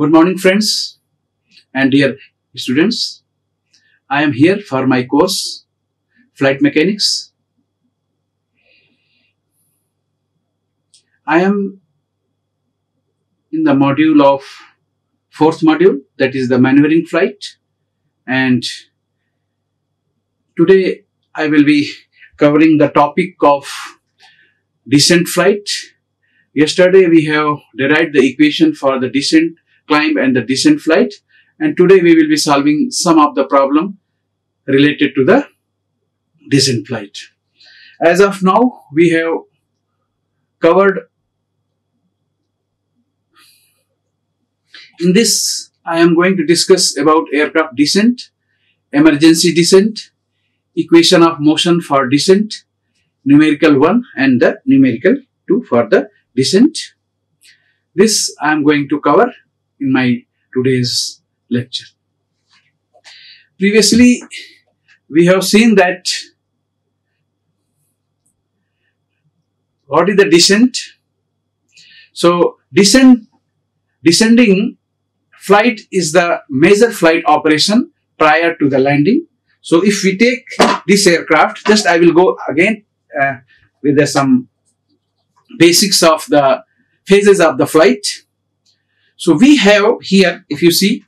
Good morning, friends and dear students. I am here for my course, Flight Mechanics. I am in the module of fourth module, that is the maneuvering flight. And today I will be covering the topic of descent flight. Yesterday we have derived the equation for the descent climb and the descent flight and today we will be solving some of the problem related to the descent flight. As of now we have covered in this I am going to discuss about aircraft descent, emergency descent, equation of motion for descent, numerical 1 and the numerical 2 for the descent. This I am going to cover in my today's lecture. Previously, we have seen that what is the descent? So, descent, descending flight is the major flight operation prior to the landing. So, if we take this aircraft, just I will go again uh, with some basics of the phases of the flight. So we have here, if you see,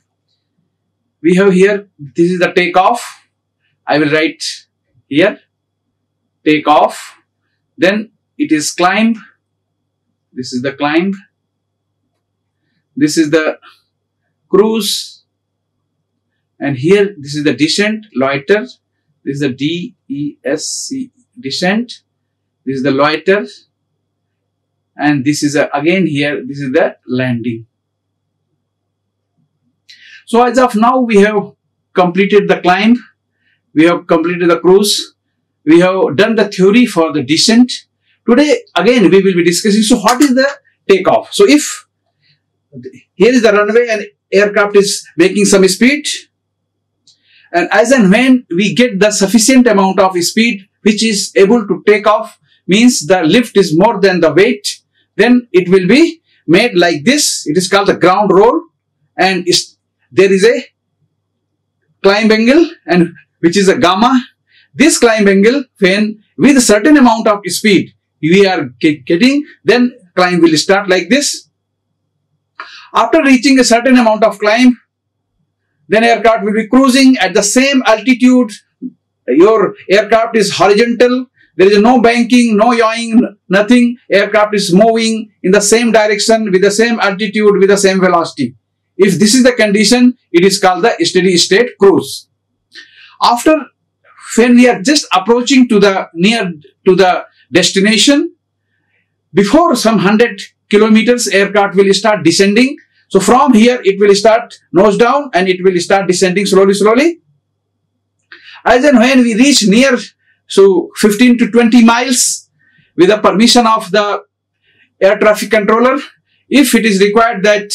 we have here, this is the takeoff. I will write here, takeoff. Then it is climb. This is the climb. This is the cruise. And here, this is the descent, loiter. This is the D-E-S-C, descent. This is the loiter. And this is a, again here, this is the landing. So as of now, we have completed the climb, we have completed the cruise, we have done the theory for the descent. Today, again, we will be discussing, so what is the takeoff? So if here is the runway and aircraft is making some speed, and as and when we get the sufficient amount of speed which is able to take off, means the lift is more than the weight, then it will be made like this. It is called the ground roll and there is a climb angle and which is a gamma. This climb angle when with a certain amount of speed we are getting then climb will start like this. After reaching a certain amount of climb then aircraft will be cruising at the same altitude. Your aircraft is horizontal. There is no banking, no yawing, nothing. Aircraft is moving in the same direction with the same altitude, with the same velocity. If this is the condition, it is called the steady state cruise. After when we are just approaching to the near to the destination, before some 100 kilometers, aircraft will start descending. So from here, it will start nose down and it will start descending slowly, slowly. As and when we reach near, so 15 to 20 miles with the permission of the air traffic controller, if it is required that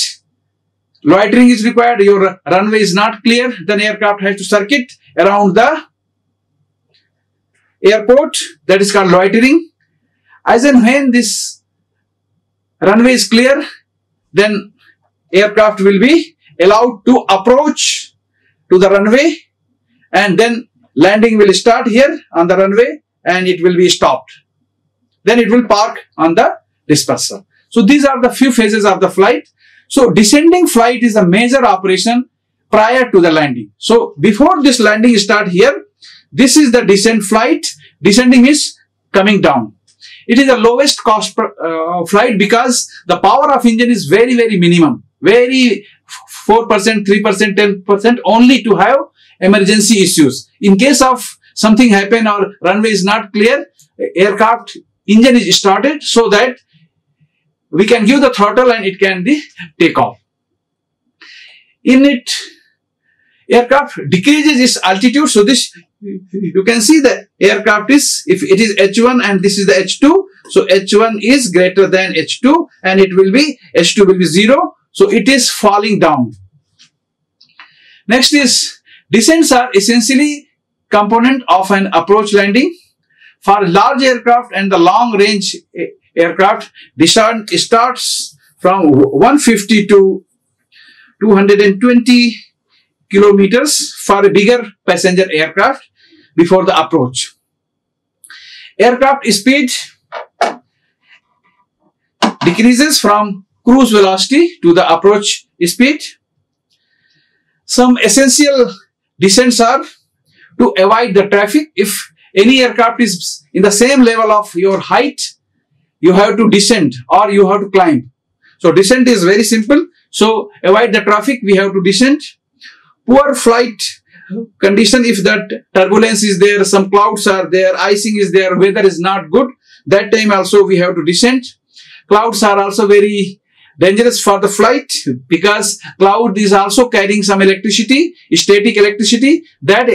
Loitering is required. Your runway is not clear. Then aircraft has to circuit around the airport. That is called loitering. As and when this runway is clear, then aircraft will be allowed to approach to the runway and then landing will start here on the runway and it will be stopped. Then it will park on the dispersal. So these are the few phases of the flight. So descending flight is a major operation prior to the landing. So before this landing start here, this is the descent flight. Descending is coming down. It is the lowest cost per, uh, flight because the power of engine is very, very minimum. Very 4%, 3%, 10% only to have emergency issues. In case of something happen or runway is not clear, aircraft engine is started so that we can give the throttle and it can be take off. In it, aircraft decreases its altitude. So this, you can see the aircraft is, if it is H1 and this is the H2, so H1 is greater than H2 and it will be, H2 will be 0. So it is falling down. Next is, descents are essentially component of an approach landing. For large aircraft and the long range aircraft descent starts from 150 to 220 kilometers for a bigger passenger aircraft before the approach. Aircraft speed decreases from cruise velocity to the approach speed. Some essential descents are to avoid the traffic. If any aircraft is in the same level of your height, you have to descend or you have to climb. So descent is very simple. So avoid the traffic, we have to descend. Poor flight condition, if that turbulence is there, some clouds are there, icing is there, weather is not good, that time also we have to descend. Clouds are also very dangerous for the flight because cloud is also carrying some electricity, static electricity. That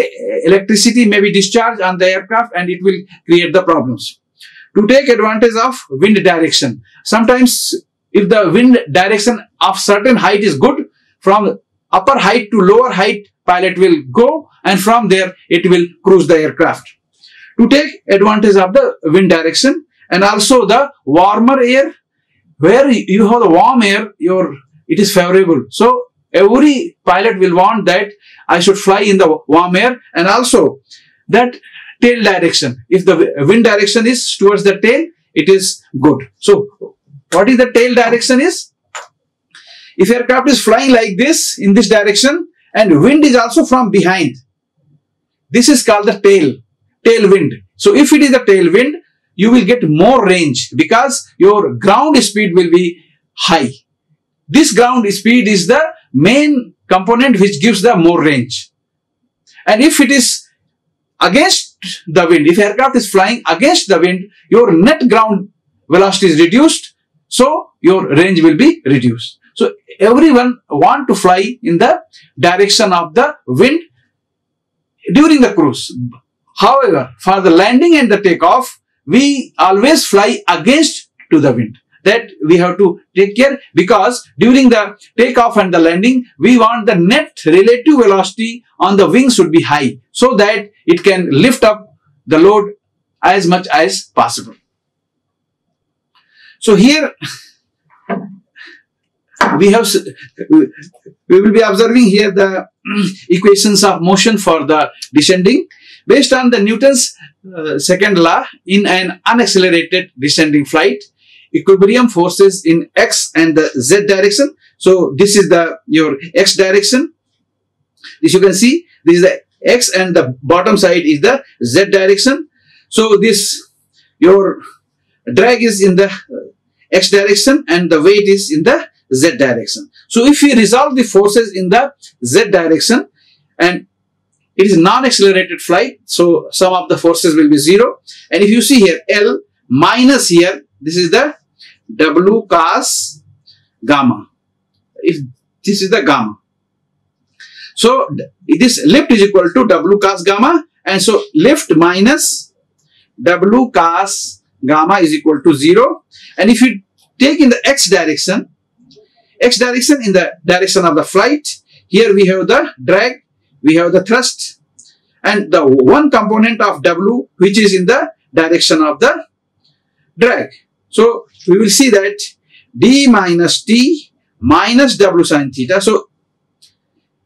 electricity may be discharged on the aircraft and it will create the problems. To take advantage of wind direction. Sometimes if the wind direction of certain height is good, from upper height to lower height, pilot will go and from there it will cruise the aircraft. To take advantage of the wind direction and also the warmer air where you have the warm air, your it is favorable. So every pilot will want that I should fly in the warm air and also that tail direction. If the wind direction is towards the tail, it is good. So what is the tail direction is? If aircraft is flying like this in this direction and wind is also from behind, this is called the tail, tailwind. So if it is the tailwind, you will get more range because your ground speed will be high. This ground speed is the main component which gives the more range. And if it is against the wind, if aircraft is flying against the wind, your net ground velocity is reduced. So your range will be reduced. So everyone want to fly in the direction of the wind during the cruise. However, for the landing and the takeoff, we always fly against to the wind that we have to take care because during the takeoff and the landing, we want the net relative velocity on the wing should be high so that it can lift up the load as much as possible. So here we have, we will be observing here the equations of motion for the descending based on the Newton's uh, second law in an unaccelerated descending flight equilibrium forces in x and the z direction. So this is the your x direction. This you can see this is the x and the bottom side is the z direction. So this your drag is in the x direction and the weight is in the z direction. So if we resolve the forces in the z direction and it is non-accelerated flight, so some of the forces will be zero. And if you see here, L minus here, this is the W cos gamma. If this is the gamma. So this lift is equal to W cos gamma and so lift minus W cos gamma is equal to 0 and if you take in the x direction x direction in the direction of the flight here we have the drag we have the thrust and the one component of W which is in the direction of the drag. So we will see that D minus T minus W sine theta. So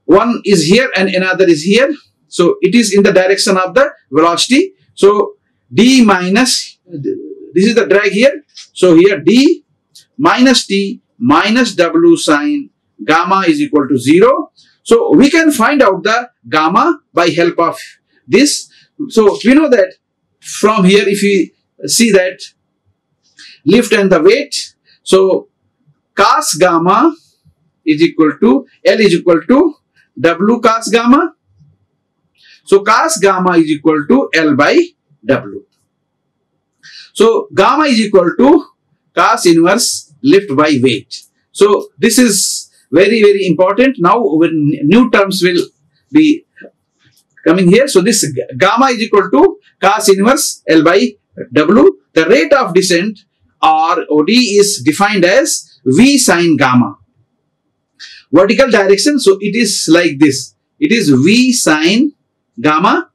one is here and another is here. So it is in the direction of the velocity. So D minus, this is the drag here. So here D minus T minus W sine gamma is equal to 0. So we can find out the gamma by help of this. So we know that from here if we see that lift and the weight. So cos gamma is equal to L is equal to W cos gamma. So cos gamma is equal to L by W. So gamma is equal to cos inverse lift by weight. So this is very, very important. Now, when new terms will be coming here. So, this gamma is equal to cos inverse L by W. The rate of descent or ROD is defined as V sine gamma. Vertical direction, so it is like this. It is V sine gamma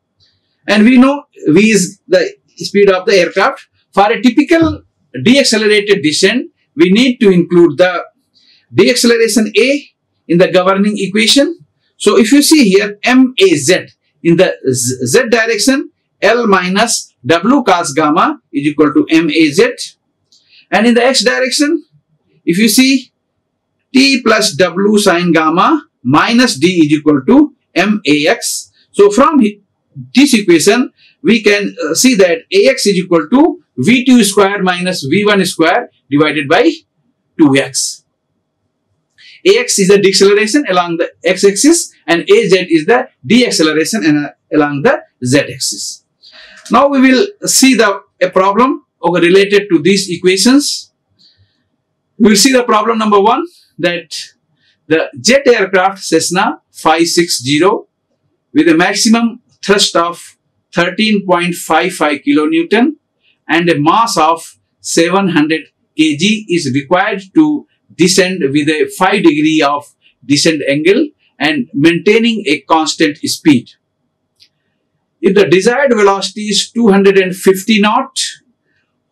and we know V is the speed of the aircraft. For a typical deaccelerated descent, we need to include the deceleration A in the governing equation. So if you see here MAZ in the Z direction L minus W cos gamma is equal to MAZ and in the X direction if you see T plus W sine gamma minus D is equal to MAX. So from this equation we can uh, see that AX is equal to V2 square minus V1 square divided by 2x. AX is the deceleration along the x-axis and AZ is the deceleration along the z-axis. Now we will see the a problem related to these equations. We will see the problem number one that the jet aircraft Cessna 560 with a maximum thrust of 13.55 kilonewton and a mass of 700 kg is required to descend with a 5 degree of descent angle and maintaining a constant speed. If the desired velocity is 250 knot,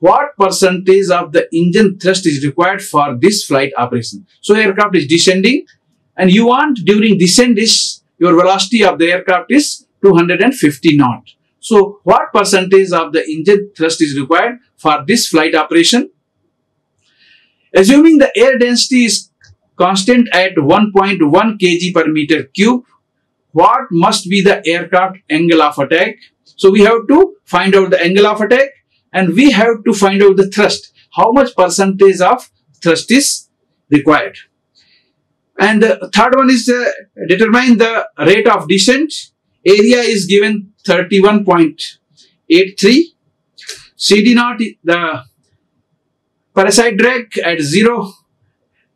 what percentage of the engine thrust is required for this flight operation? So aircraft is descending and you want during descent is your velocity of the aircraft is 250 knot. So what percentage of the engine thrust is required for this flight operation? Assuming the air density is constant at 1.1 kg per meter cube, what must be the aircraft angle of attack? So we have to find out the angle of attack and we have to find out the thrust. How much percentage of thrust is required? And the third one is uh, determine the rate of descent. Area is given 31.83. CD naught, the parasite drag at 0.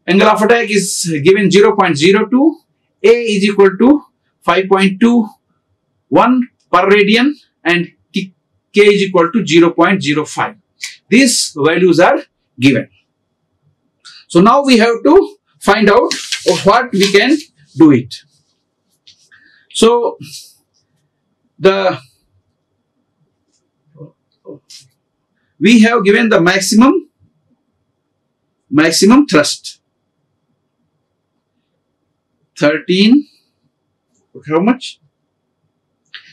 Angle of attack is given 0.02. A is equal to 5.21 per radian and K is equal to 0.05. These values are given. So now we have to find out what we can do it. So the we have given the maximum maximum thrust. 13 how much?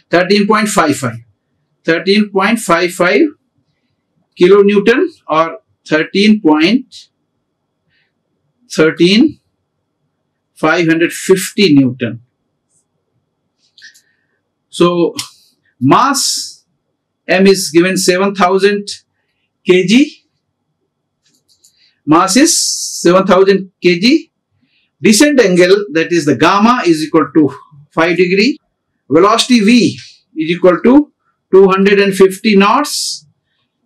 13.55 13.55 kilonewton or 13 point 13 550 newton. So mass m is given 7000 kg mass is 7000 kg. Descent angle that is the gamma is equal to 5 degree. Velocity v is equal to 250 knots.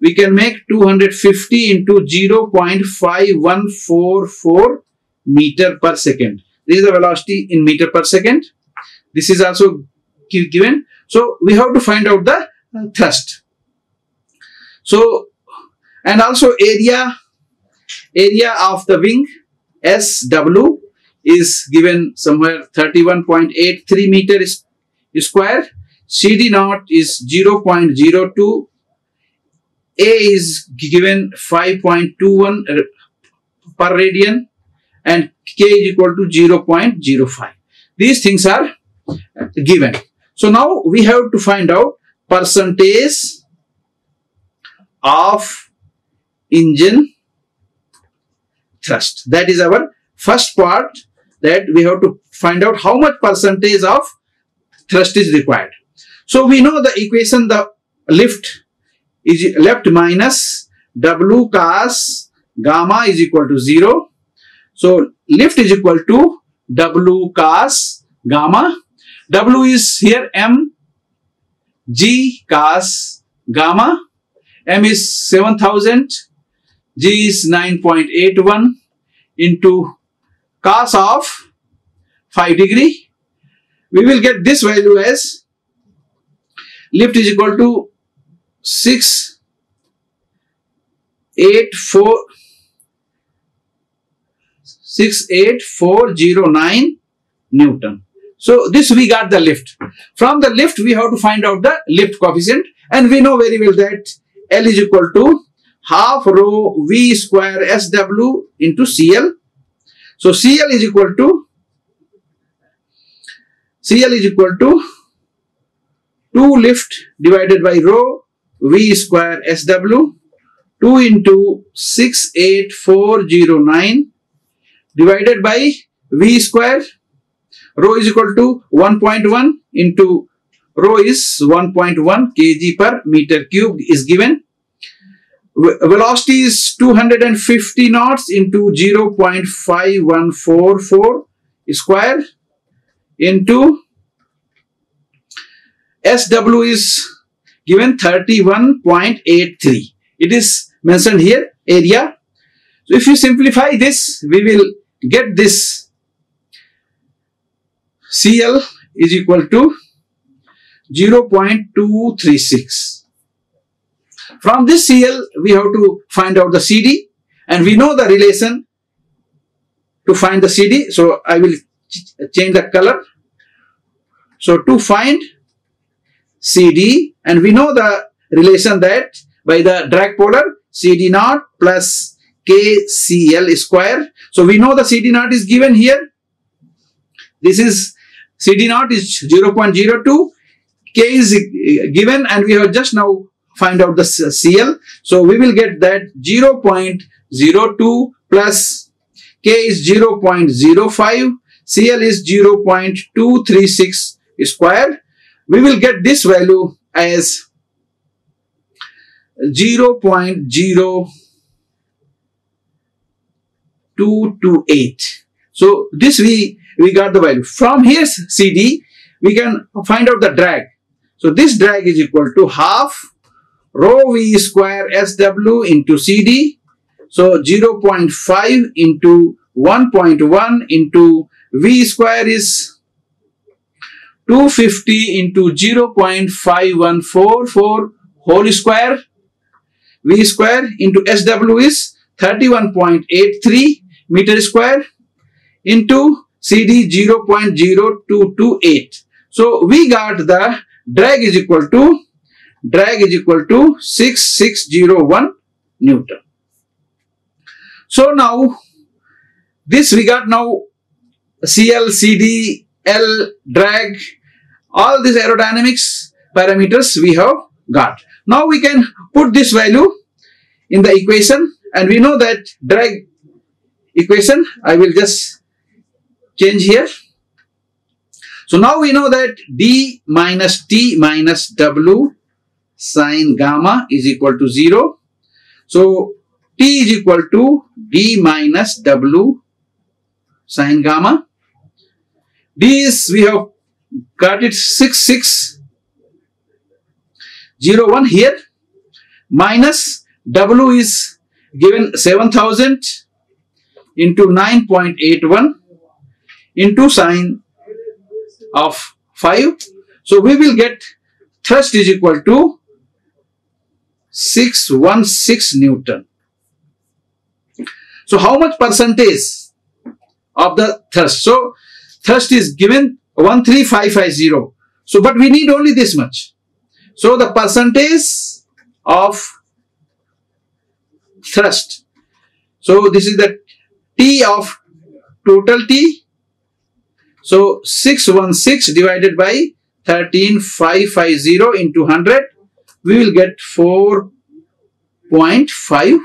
We can make 250 into 0.5144 meter per second. This is the velocity in meter per second. This is also given. So we have to find out the thrust. So and also area area of the wing SW is given somewhere 31.83 meter square. CD naught is 0.02. A is given 5.21 per radian and K is equal to 0.05. These things are uh, given. So now we have to find out percentage of engine thrust. That is our first part that we have to find out how much percentage of thrust is required. So we know the equation the lift is left minus W cos gamma is equal to 0. So lift is equal to W cos gamma. W is here M G cos gamma. M is 7000. G is 9.81 into cos of 5 degree. We will get this value as lift is equal to 6 8 4 68409 newton. So this we got the lift. From the lift we have to find out the lift coefficient. And we know very well that L is equal to half rho V square SW into CL so CL is equal to CL is equal to 2 lift divided by rho V square SW 2 into 68409 divided by V square rho is equal to 1.1 into rho is 1.1 kg per meter cube is given. Velocity is 250 knots into 0.5144 square into SW is given 31.83. It is mentioned here area. So if you simplify this, we will get this CL is equal to 0.236. From this CL, we have to find out the CD and we know the relation to find the CD. So I will change the color. So to find CD and we know the relation that by the drag polar CD naught plus KCL square. So we know the CD naught is given here. This is CD naught is 0.02. K is given and we have just now find out the CL. So we will get that 0.02 plus K is 0.05. CL is 0.236 square we will get this value as 0 0.0228. So this we, we got the value. From here CD, we can find out the drag. So this drag is equal to half rho V square SW into CD. So 0 0.5 into 1.1 into V square is 250 into 0.5144 whole square V square into SW is 31.83 meter square into CD 0.0228. So we got the drag is equal to drag is equal to 6601 Newton. So now this we got now CL, CD, L, drag, all these aerodynamics parameters we have got. Now we can put this value in the equation and we know that drag equation, I will just change here. So now we know that d minus t minus w sine gamma is equal to 0. So t is equal to d minus w sine gamma these we have got it 6601 here minus W is given 7000 into 9.81 into sine of 5. So we will get thrust is equal to 616 Newton. So how much percentage of the thrust? So thrust is given 13550. So, but we need only this much. So, the percentage of thrust. So, this is the T of total T. So, 616 divided by 13550 into 100, we will get 4.5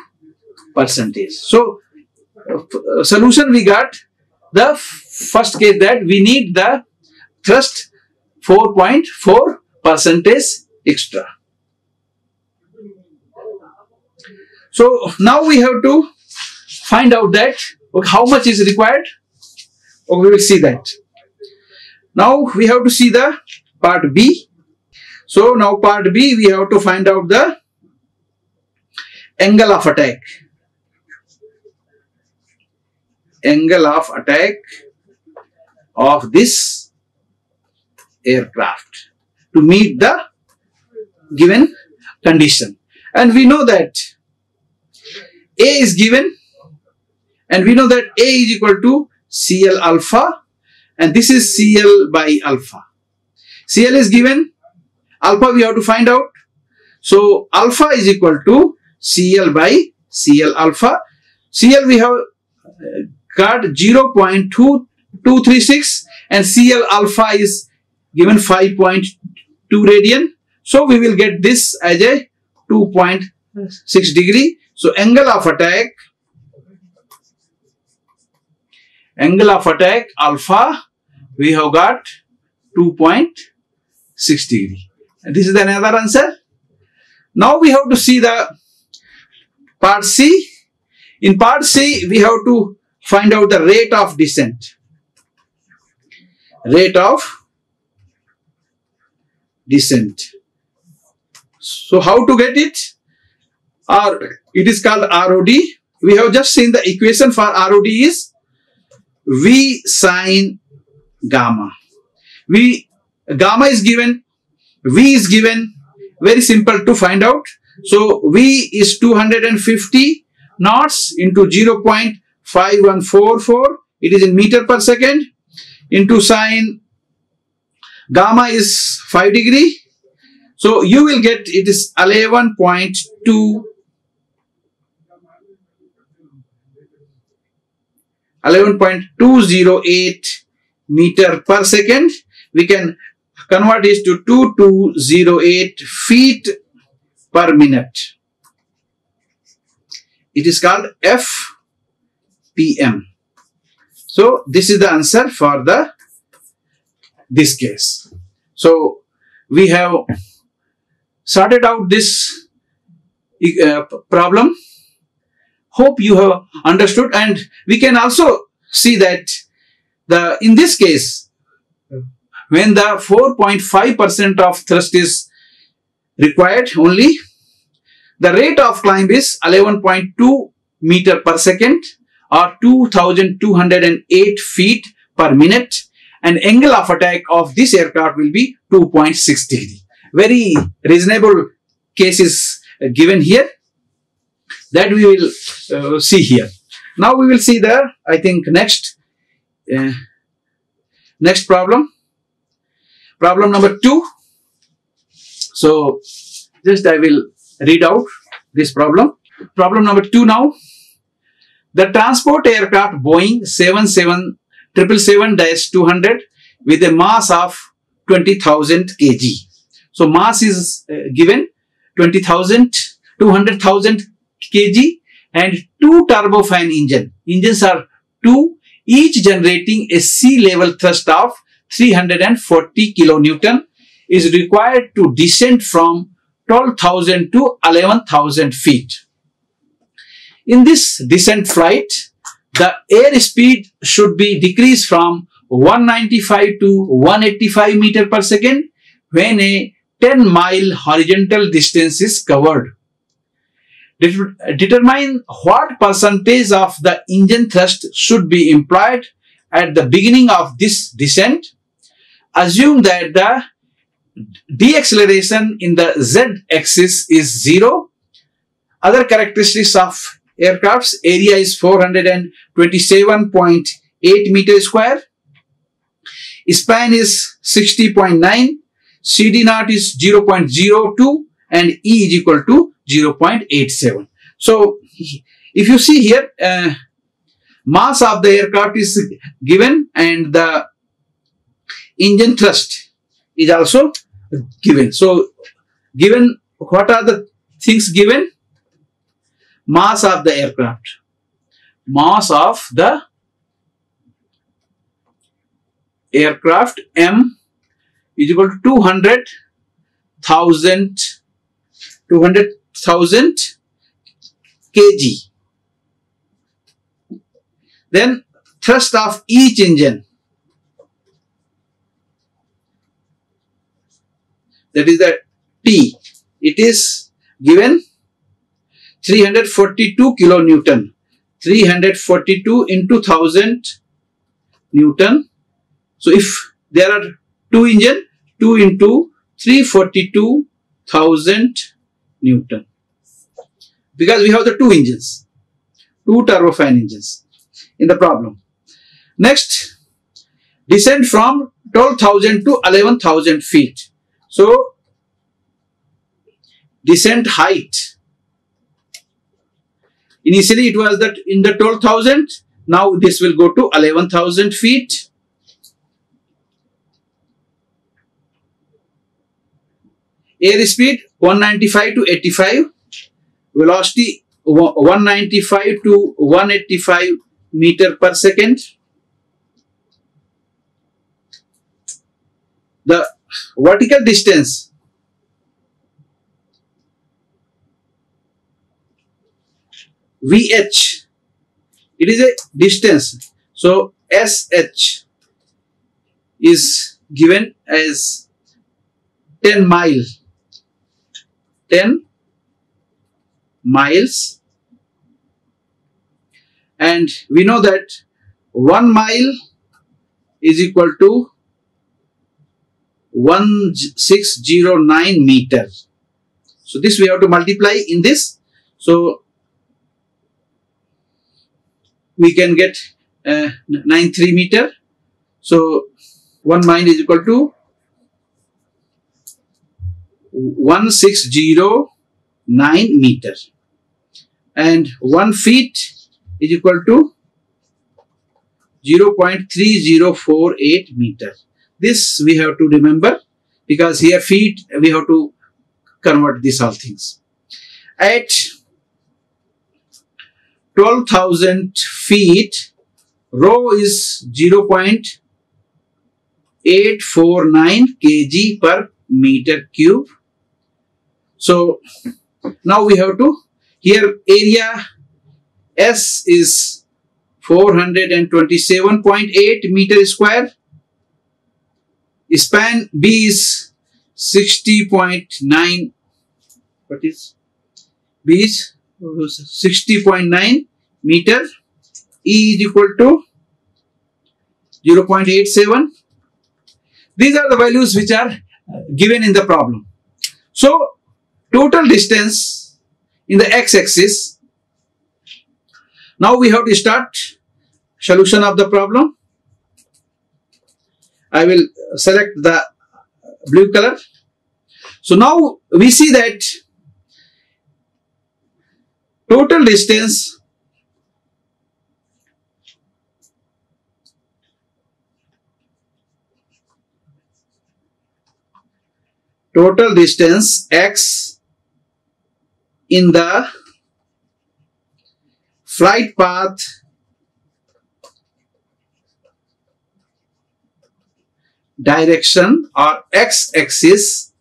percentage. So, uh, solution we got the first case that we need the thrust 4.4 percentage extra. So now we have to find out that okay, how much is required. Okay, we will see that. Now we have to see the part B. So now part B we have to find out the angle of attack. Angle of attack of this aircraft to meet the given condition. And we know that A is given and we know that A is equal to CL alpha and this is CL by alpha. CL is given, alpha we have to find out. So alpha is equal to CL by CL alpha. CL we have uh, got 0.2 236 and CL alpha is given 5.2 radian. So we will get this as a 2.6 degree. So angle of attack, angle of attack alpha, we have got 2.6 degree. This is another answer. Now we have to see the part C. In part C, we have to find out the rate of descent. Rate of descent. So how to get it? Or it is called ROD. We have just seen the equation for ROD is V sine gamma. V gamma is given, V is given, very simple to find out. So V is 250 knots into 0.5144. It is in meter per second into sine gamma is 5 degree. So you will get it is 11.2 11.208 meter per second. We can convert this to 2208 feet per minute. It is called FPM. So this is the answer for the this case. So we have sorted out this uh, problem. Hope you have understood and we can also see that the in this case when the 4.5% of thrust is required only the rate of climb is 11.2 meter per second or 2208 feet per minute and angle of attack of this aircraft will be 2.6 degree. Very reasonable cases given here that we will uh, see here. Now we will see the, I think next, uh, next problem. Problem number two. So just I will read out this problem. Problem number two now. The transport aircraft Boeing 777-200 with a mass of 20,000 kg. So mass is uh, given 20,000, 200,000 kg and two turbofan engine. Engines are two, each generating a sea level thrust of 340 kilonewton is required to descend from 12,000 to 11,000 feet. In this descent flight, the air speed should be decreased from 195 to 185 meter per second when a 10 mile horizontal distance is covered. Determine what percentage of the engine thrust should be employed at the beginning of this descent. Assume that the deceleration in the z-axis is zero. Other characteristics of aircraft's area is 427.8 meter square. Span is 60.9. CD naught is 0.02 and E is equal to 0.87. So, if you see here, uh, mass of the aircraft is given and the engine thrust is also given. So, given what are the things given? mass of the aircraft. Mass of the aircraft M is equal to 200,000 200,000 kg. Then thrust of each engine that is the T. It is given 342 kilonewton. 342 into 1000 Newton. So if there are two engine, 2 into 342,000 Newton. Because we have the two engines, two turbofan engines in the problem. Next, descend from 12,000 to 11,000 feet. So, descent height Initially it was that in the 12,000. Now this will go to 11,000 feet. air speed 195 to 85 velocity 195 to 185 meter per second the vertical distance. VH it is a distance. So SH is given as 10 mile. 10 miles. And we know that 1 mile is equal to 1609 meter. So this we have to multiply in this. So we can get uh, 93 meter. So 1 mile is equal to 1609 meter and 1 feet is equal to 0.3048 meter. This we have to remember because here feet we have to convert these all things. At 12,000 feet, rho is 0.849 kg per meter cube. So now we have to, here area S is 427.8 meter square Span B is 60.9. What is B is 60.9 meter. E is equal to 0.87. These are the values which are uh, given in the problem. So, total distance in the x-axis. Now we have to start solution of the problem. I will select the blue color. So now we see that total distance total distance x in the flight path direction or x-axis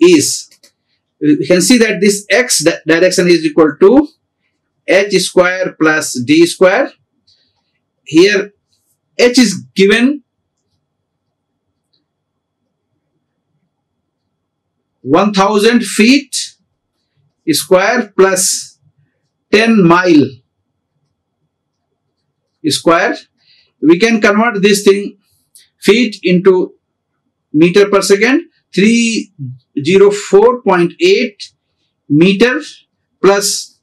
is. We can see that this x direction is equal to h square plus d square. Here h is given 1000 feet square plus 10 mile square. We can convert this thing feet into meter per second 304.8 meter plus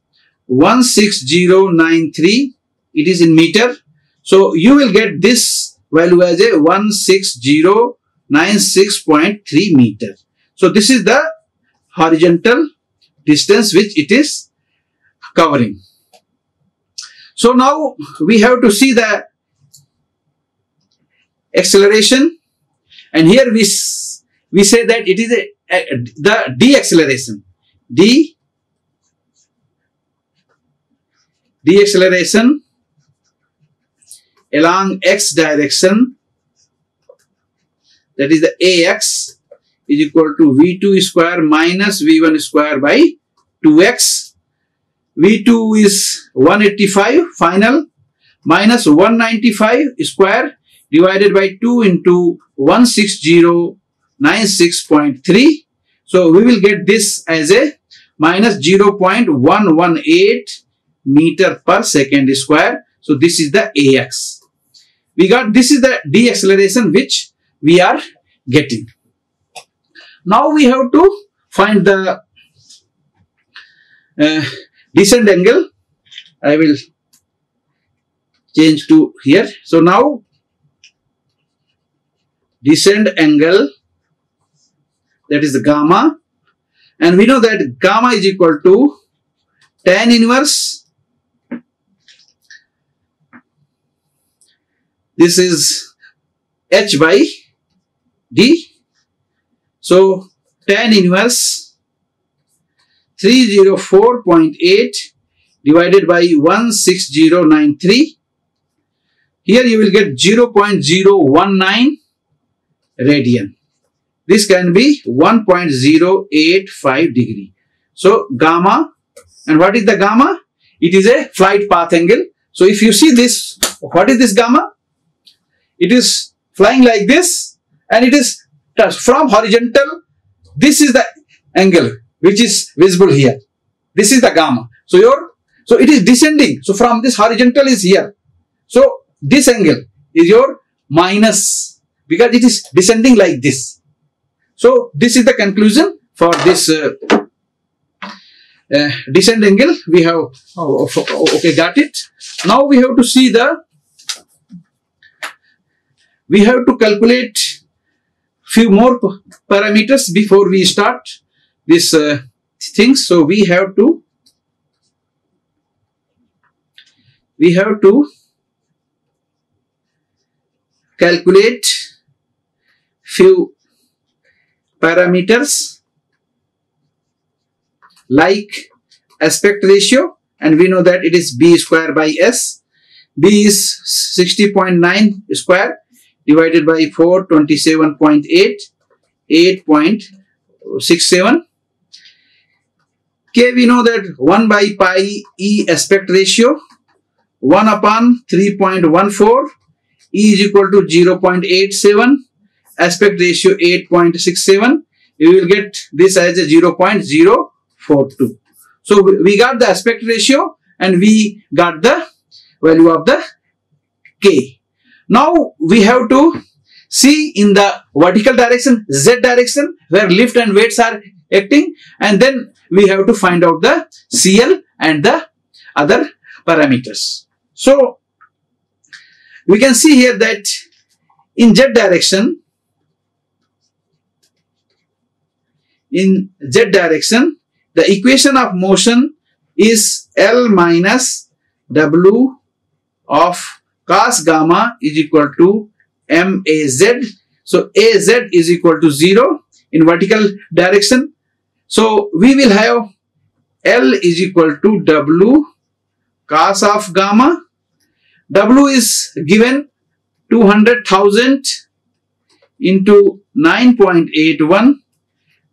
16093 it is in meter. So you will get this value as a 16096.3 meter. So this is the horizontal distance which it is covering. So now we have to see the acceleration. And here we we say that it is a, a the deceleration d deceleration along x direction that is the ax is equal to v2 square minus v1 square by 2x v2 is 185 final minus 195 square divided by 2 into 16096.3. So we will get this as a minus 0.118 meter per second square. So this is the AX. We got this is the deceleration which we are getting. Now we have to find the uh, descent angle. I will change to here. So now descent angle that is gamma. And we know that gamma is equal to tan inverse. This is h by d. So tan inverse 304.8 divided by 16093. Here you will get 0.019 radian. This can be 1.085 degree. So gamma and what is the gamma? It is a flight path angle. So if you see this, what is this gamma? It is flying like this and it is from horizontal. This is the angle which is visible here. This is the gamma. So your so it is descending. So from this horizontal is here. So this angle is your minus because it is descending like this. So this is the conclusion for this uh, uh, descent angle. We have oh, okay got it. Now we have to see the we have to calculate few more parameters before we start this uh, things. So we have to we have to calculate few parameters like aspect ratio and we know that it is b square by s. B is 60.9 square divided by 4 27.8 8.67 k we know that 1 by pi e aspect ratio 1 upon 3.14 e is equal to 0.87 aspect ratio 8.67 you will get this as a 0.042 so we got the aspect ratio and we got the value of the k. Now we have to see in the vertical direction z direction where lift and weights are acting and then we have to find out the cl and the other parameters. So we can see here that in z direction in z direction the equation of motion is L minus W of cos gamma is equal to MAZ. So AZ is equal to 0 in vertical direction. So we will have L is equal to W cos of gamma. W is given 200,000 into 9.81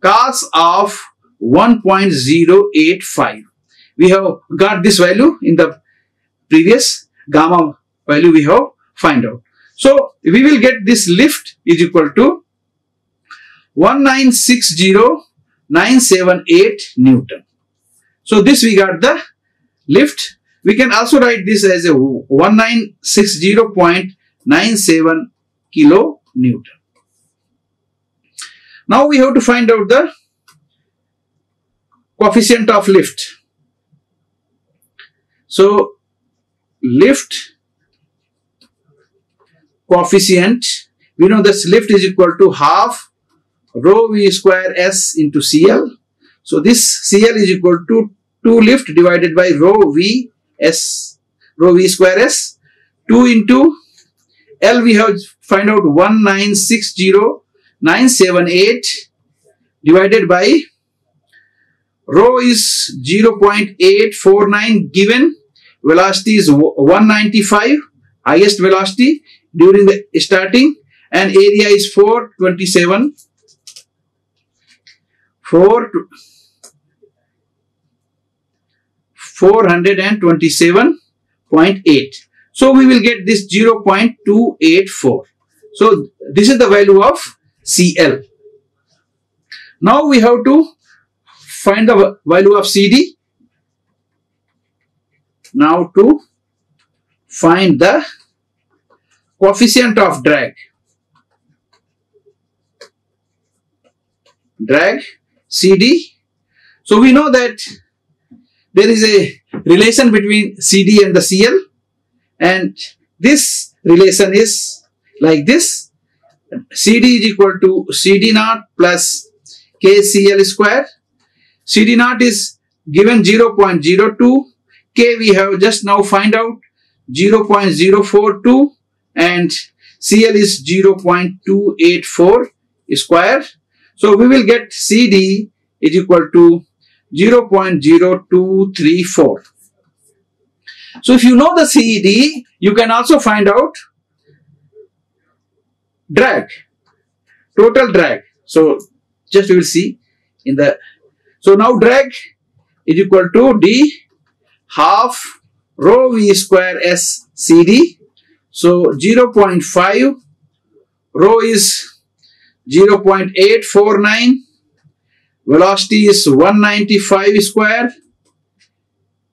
cos of 1.085. We have got this value in the previous gamma value we have find out. So we will get this lift is equal to 1960978 Newton. So this we got the lift. We can also write this as a 1960.97 kilo Newton. Now we have to find out the coefficient of lift. So lift coefficient, we know this lift is equal to half rho v square s into CL. So this CL is equal to 2 lift divided by rho v s, rho v square s. 2 into L we have find out 1960978 divided by rho is 0.849 given velocity is 195 highest velocity during the starting and area is 427 4 427.8 so we will get this 0.284 so this is the value of CL now we have to find the value of CD. Now to find the coefficient of drag. Drag CD. So we know that there is a relation between CD and the CL and this relation is like this. CD is equal to CD naught plus KCL square CD naught is given 0.02. K we have just now find out 0.042 and CL is 0.284 square. So we will get CD is equal to 0.0234. So if you know the CD, you can also find out drag, total drag. So just you will see in the, so now drag is equal to D half rho V square S CD. So 0.5 rho is 0.849 velocity is 195 square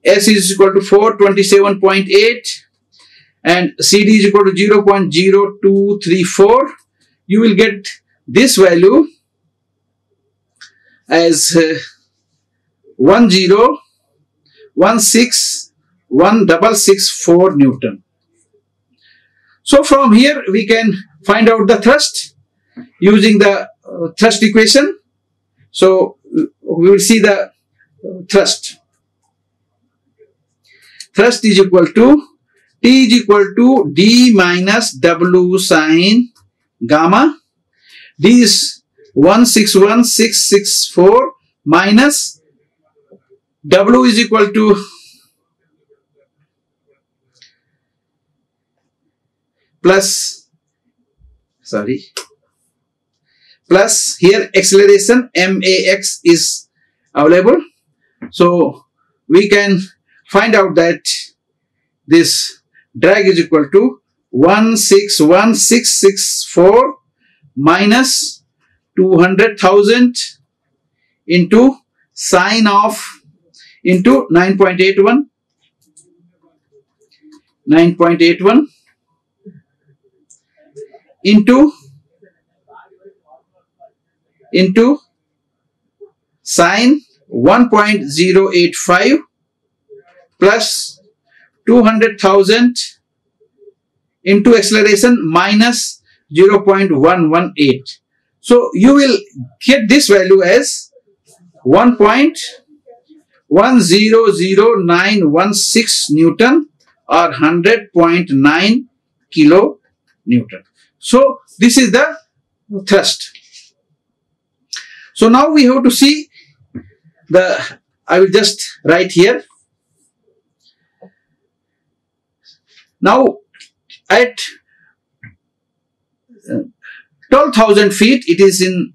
s is equal to 427.8 and cd is equal to 0.0234 you will get this value as uh, 1016164 newton so from here we can find out the thrust using the uh, thrust equation. So we will see the thrust. Thrust is equal to T is equal to D minus W sine gamma. D is 161664 minus W is equal to plus sorry plus here acceleration max is available so we can find out that this drag is equal to 161664 minus 200,000 into sine of into 9.81 9.81 into into sine 1.085 plus 200,000 into acceleration minus 0.118. So you will get this value as 1.100916 Newton or 100.9 kilo Newton. So this is the thrust. So now we have to see the, I will just write here. Now at uh, 12,000 feet, it is in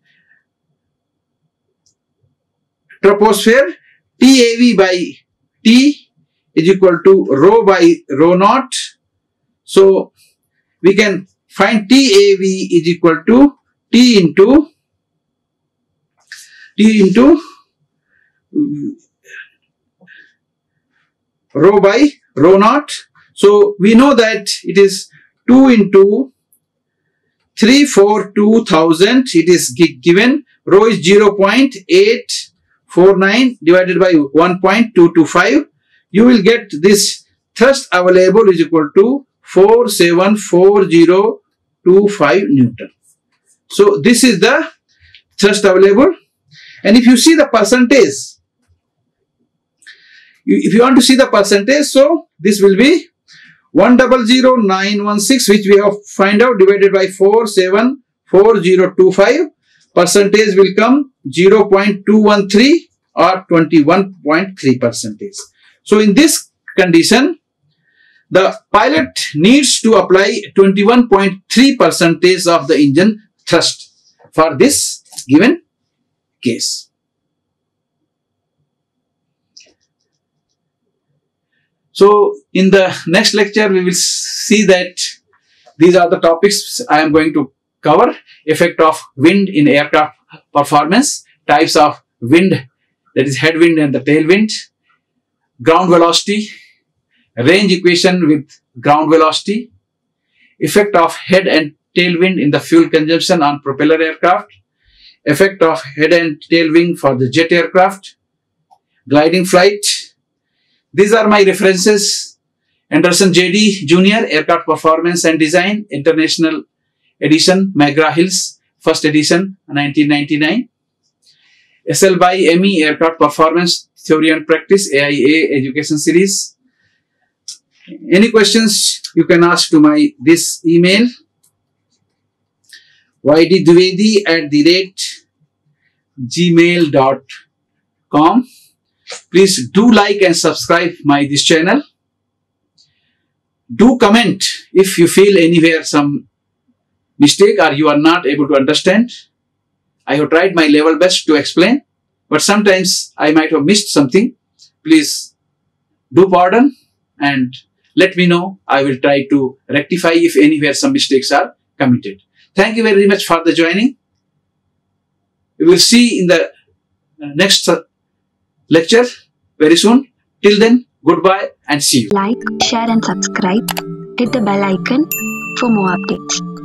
troposphere, TAV by T is equal to rho by rho naught. So we can find TAV is equal to T into T into rho by rho naught. So we know that it is 2 into 3 4 2000 it is given. Rho is 0 0.849 divided by 1.225 you will get this thrust available is equal to 474025 newton. So this is the thrust available. And if you see the percentage, if you want to see the percentage, so this will be 100916 which we have find out divided by 474025 percentage will come 0.213 or 21.3 percentage. So in this condition, the pilot needs to apply 21.3 percentage of the engine thrust for this given case. So in the next lecture, we will see that these are the topics I am going to cover. Effect of wind in aircraft performance, types of wind, that is headwind and the tailwind, ground velocity, range equation with ground velocity, effect of head and tailwind in the fuel consumption on propeller aircraft, effect of head and tail wind for the jet aircraft, gliding flight. These are my references. Anderson JD Jr. Aircraft Performance and Design, International Edition, McGraw-Hill's, first edition, 1999. Eshelby ME Aircraft Performance Theory and Practice, AIA Education Series. Any questions you can ask to my this email ydvedi at the rate gmail.com. Please do like and subscribe my this channel. Do comment if you feel anywhere some mistake or you are not able to understand. I have tried my level best to explain, but sometimes I might have missed something. Please do pardon and let me know. I will try to rectify if anywhere some mistakes are committed. Thank you very much for the joining. We will see in the next lecture very soon. Till then, goodbye and see you. Like, share and subscribe. Hit the bell icon for more updates.